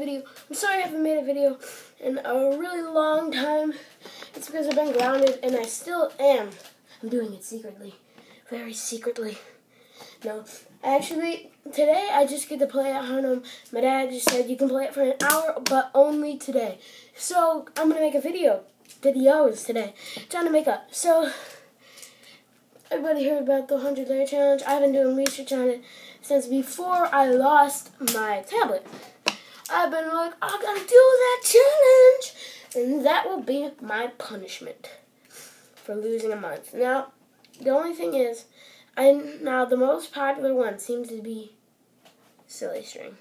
video. I'm sorry I haven't made a video in a really long time. It's because I've been grounded, and I still am. I'm doing it secretly. Very secretly. No, actually, today I just get to play at home. My dad just said you can play it for an hour, but only today. So, I'm to make a video. Videos today. Trying to make up. So, everybody heard about the 100 layer challenge. I've been doing research on it since before I lost my tablet. I've been like, I gotta do that challenge, and that will be my punishment for losing a month. Now, the only thing is, I now the most popular one seems to be silly string.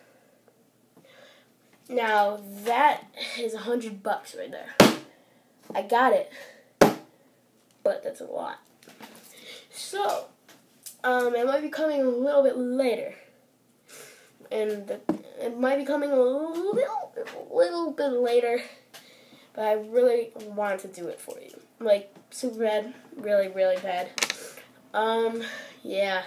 Now that is a hundred bucks right there. I got it, but that's a lot. So, um, it might be coming a little bit later, and the, it might be coming a little, little bit later. But I really want to do it for you, like super bad, really, really bad. Um, yeah.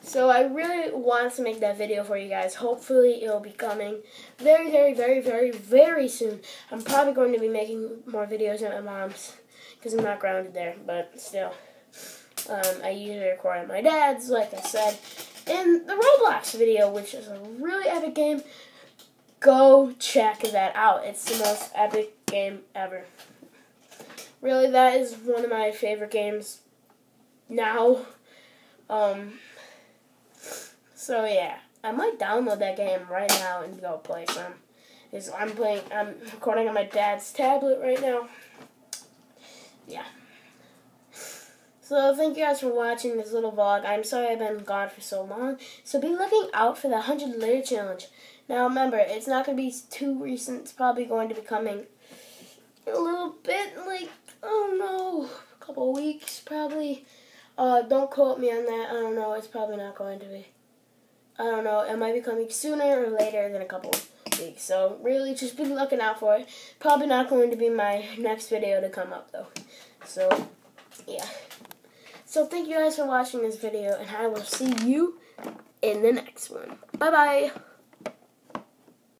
So I really want to make that video for you guys. Hopefully it'll be coming very, very, very, very, very soon. I'm probably going to be making more videos at my mom's because I'm not grounded there, but still. Um, I usually record at my dad's, like I said, in the Roblox video, which is a really epic game. Go check that out. It's the most epic game ever. Really, that is one of my favorite games now. Um, so yeah, I might download that game right now and go play some. Is I'm playing. I'm recording on my dad's tablet right now. Yeah. So thank you guys for watching this little vlog. I'm sorry I've been gone for so long. So be looking out for the 100 layer challenge. Now remember, it's not going to be too recent. It's probably going to be coming a little bit like, oh no, a couple weeks probably. Uh, don't quote me on that. I don't know. It's probably not going to be. I don't know. It might be coming sooner or later than a couple weeks. So really just be looking out for it. Probably not going to be my next video to come up though. So, yeah. So thank you guys for watching this video, and I will see you in the next one. Bye-bye.